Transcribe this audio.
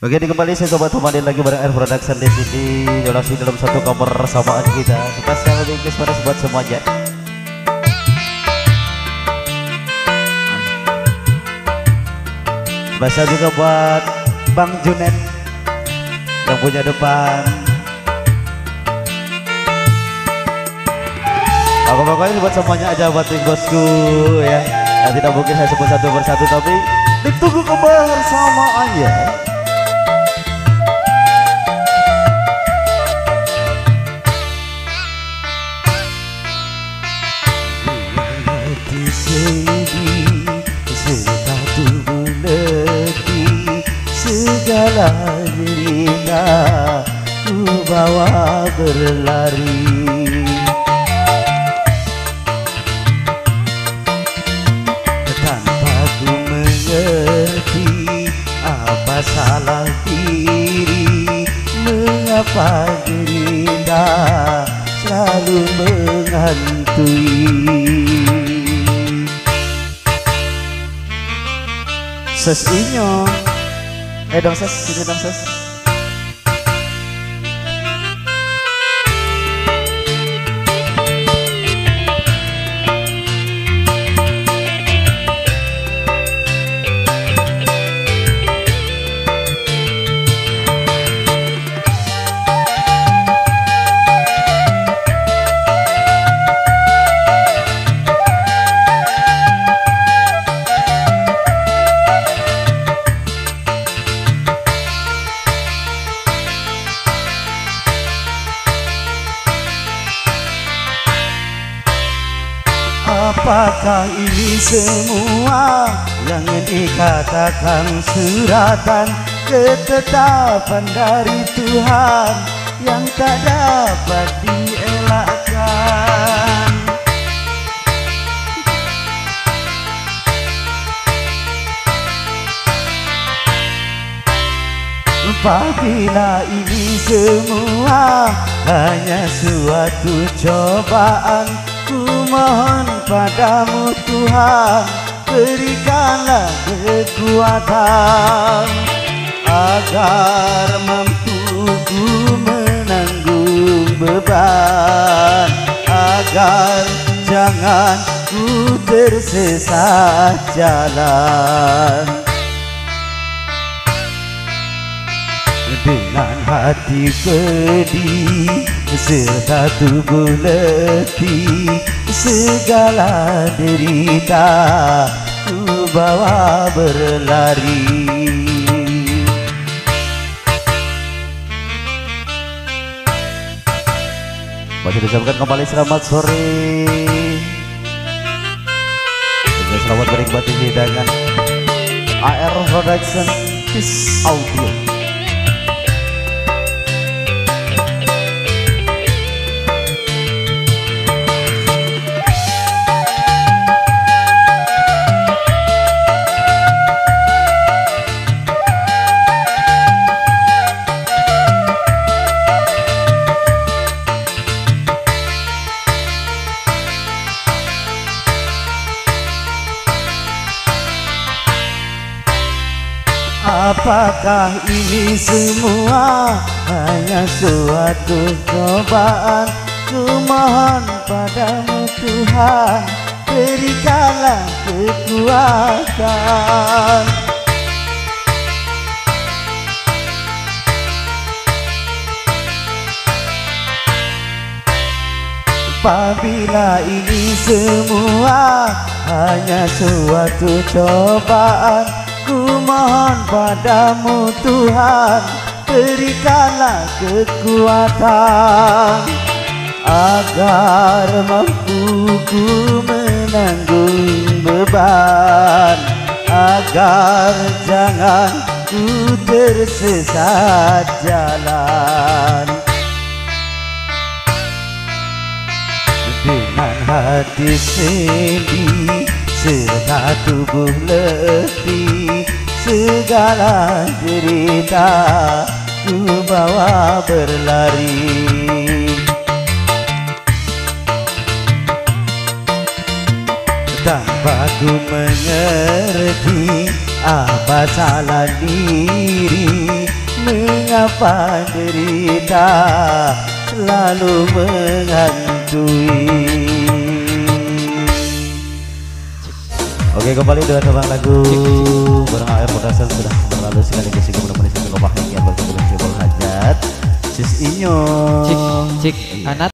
Begini kembali saya coba teman lagi bareng Air Production di sini. Donasi dalam satu kamar samaan kita. Spesial Inggris pada buat semuanya. Spesial juga buat Bang Junet Yang punya depan. Aku pokoknya buat semuanya aja buat tim bosku ya. Yang tidak mungkin saya sebut satu persatu tapi ditunggu kebersamaannya segala derita ku bawa berlari. Tanpa ku mengerti apa salah diri mengapa gerindra selalu menghantui ses inyo. Eh dong ses. Sini dong ses Apakah ini semua yang dikatakan suratan? Ketetapan dari Tuhan yang tak dapat dielakkan. Apabila ini semua hanya suatu cobaan. Ku mohon padamu Tuhan. Berikanlah kekuatan Agar mampu ku menanggung beban. Agar jangan ku tersesat jalan dengan hati pedih serta tubuh letih segala derita ku bawa berlari. Masih disampaikan kembali selamat sore. Juga selamat menikmati hidangan AR Production Peace Audio Apakah ini semua hanya suatu cobaan? Ku mohon padamu Tuhan Berikanlah kekuatan. Apabila ini semua hanya suatu cobaan Ku mohon padamu Tuhan Berikanlah kekuatan Agar mampu ku menanggung beban Agar jangan ku tersesat jalan. Dengan hati sedih serta tubuh letih segala derita ku bawa berlari. Tanpa ku mengerti apa salah diri Mengapa derita Selalu menghantui Oke kembali dengan tebang lagu. Barang air Production sudah berlalu sekaligus juga mudah-mudahan bisa bahagia Bagi bulan hajat. Sis Inyo. Cik, cik, anak